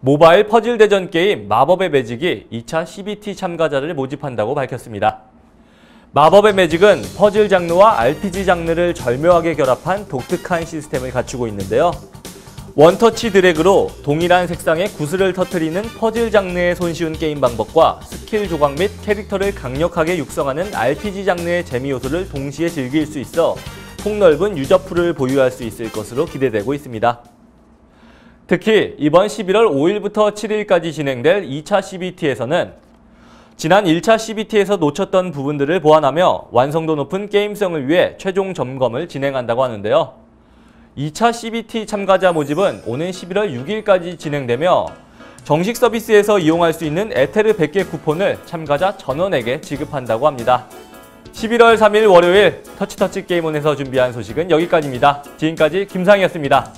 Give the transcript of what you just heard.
모바일 퍼즐 대전 게임 마법의 매직이 2차 CBT 참가자를 모집한다고 밝혔습니다. 마법의 매직은 퍼즐 장르와 RPG 장르를 절묘하게 결합한 독특한 시스템을 갖추고 있는데요. 원터치 드래그로 동일한 색상의 구슬을 터트리는 퍼즐 장르의 손쉬운 게임 방법과 스킬 조각 및 캐릭터를 강력하게 육성하는 RPG 장르의 재미 요소를 동시에 즐길 수 있어 폭넓은 유저풀을 보유할 수 있을 것으로 기대되고 있습니다. 특히 이번 11월 5일부터 7일까지 진행될 2차 CBT에서는 지난 1차 CBT에서 놓쳤던 부분들을 보완하며 완성도 높은 게임성을 위해 최종 점검을 진행한다고 하는데요. 2차 CBT 참가자 모집은 오는 11월 6일까지 진행되며 정식 서비스에서 이용할 수 있는 에테르 100개 쿠폰을 참가자 전원에게 지급한다고 합니다. 11월 3일 월요일 터치터치 게임온에서 준비한 소식은 여기까지입니다. 지금까지 김상이었습니다.